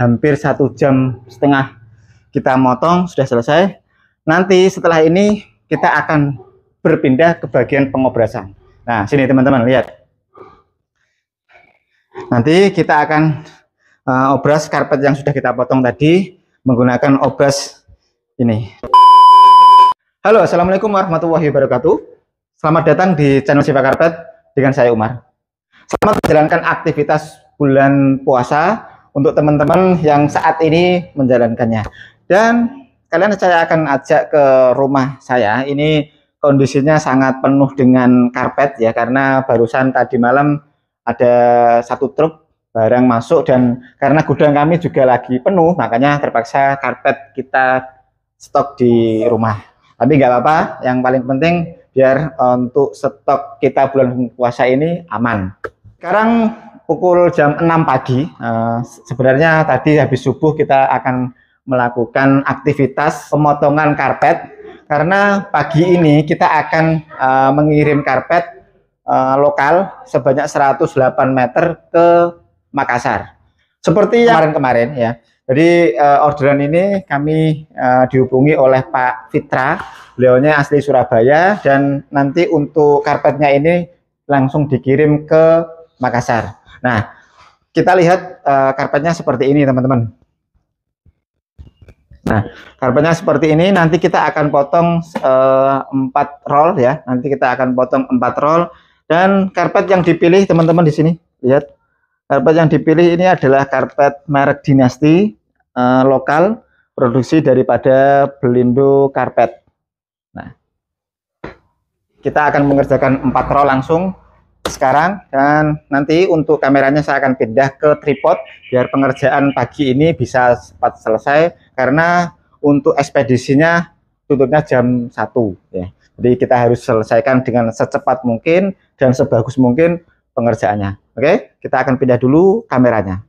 hampir satu jam setengah kita motong sudah selesai. Nanti setelah ini kita akan berpindah ke bagian pengobrasan. Nah sini teman-teman lihat. Nanti kita akan uh, obras karpet yang sudah kita potong tadi menggunakan obras ini. Halo assalamualaikum warahmatullahi wabarakatuh. Selamat datang di channel Siva Karpet dengan saya Umar. Selamat menjalankan aktivitas bulan puasa untuk teman-teman yang saat ini menjalankannya. Dan kalian saya akan ajak ke rumah saya. Ini kondisinya sangat penuh dengan karpet ya karena barusan tadi malam ada satu truk barang masuk dan karena gudang kami juga lagi penuh makanya terpaksa karpet kita stok di rumah. Tapi nggak apa-apa, yang paling penting biar untuk stok kita bulan puasa ini aman. Sekarang pukul jam 6 pagi. Uh, sebenarnya tadi habis subuh kita akan melakukan aktivitas pemotongan karpet karena pagi ini kita akan uh, mengirim karpet uh, lokal sebanyak 108 meter ke Makassar. Seperti yang kemarin-kemarin ya. Jadi uh, orderan ini kami uh, dihubungi oleh Pak Fitra, beliaunya asli Surabaya dan nanti untuk karpetnya ini langsung dikirim ke Makassar. Nah, kita lihat uh, karpetnya seperti ini, teman-teman. Nah, karpetnya seperti ini. Nanti kita akan potong uh, roll ya. Nanti kita akan potong empat roll. Dan karpet yang dipilih, teman-teman di sini, lihat. Karpet yang dipilih ini adalah karpet merek Dinasti uh, lokal, produksi daripada Belindo Karpet. Nah, kita akan mengerjakan empat roll langsung sekarang dan nanti untuk kameranya saya akan pindah ke tripod biar pengerjaan pagi ini bisa cepat selesai karena untuk ekspedisinya tutupnya jam 1 ya. Jadi kita harus selesaikan dengan secepat mungkin dan sebagus mungkin pengerjaannya. Oke, kita akan pindah dulu kameranya.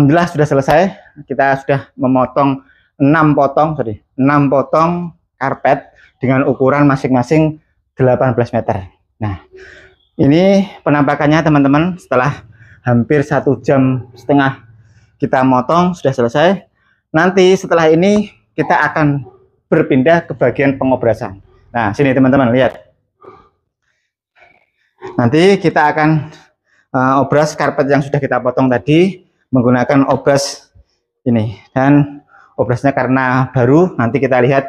Alhamdulillah sudah selesai. Kita sudah memotong 6 potong, sorry, 6 potong karpet dengan ukuran masing-masing 18 meter. Nah, ini penampakannya teman-teman setelah hampir satu jam setengah kita motong sudah selesai. Nanti setelah ini kita akan berpindah ke bagian pengobrasan. Nah, sini teman-teman lihat. Nanti kita akan uh, obras karpet yang sudah kita potong tadi menggunakan obras ini dan obrasnya karena baru nanti kita lihat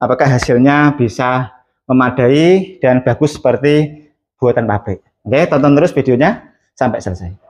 apakah hasilnya bisa memadai dan bagus seperti buatan pabrik. Oke, tonton terus videonya sampai selesai.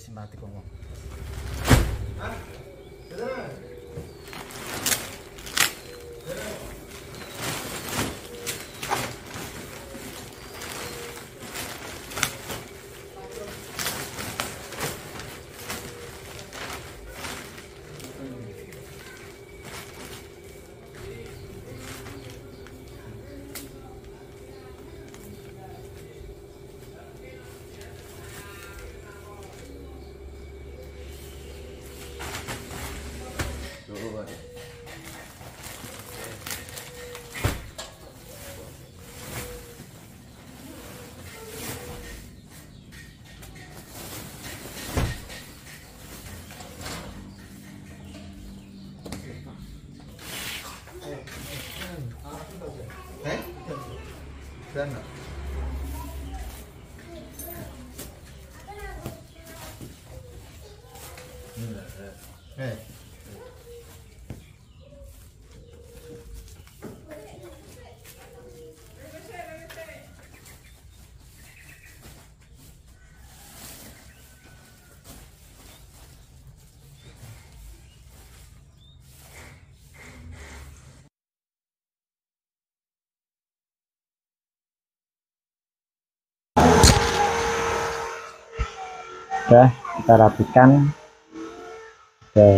karismatikong mo. Ha? Sudah kita rapikan. Ada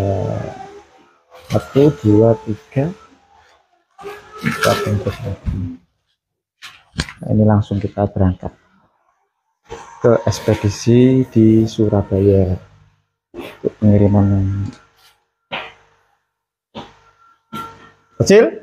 satu dua tiga. Kita bungkus lagi. Nah, ini langsung kita berangkat ke ekspedisi di Surabaya untuk pengiriman. Kecil?